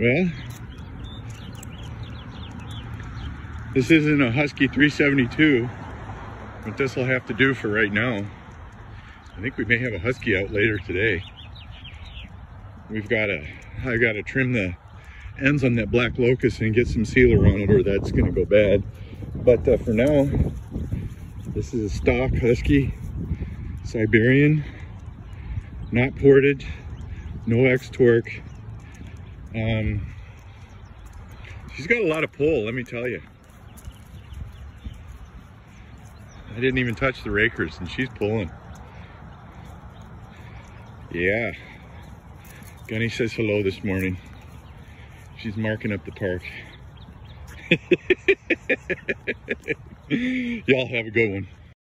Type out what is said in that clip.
Well, this isn't a Husky 372, but this will have to do for right now. I think we may have a Husky out later today. We've got to, I got to trim the ends on that black locust and get some sealer on it or that's going to go bad. But uh, for now, this is a stock Husky Siberian, not ported, no X-Torque. Um, she's got a lot of pull, let me tell you. I didn't even touch the rakers and she's pulling. Yeah. Gunny says hello this morning. She's marking up the park. Y'all have a good one.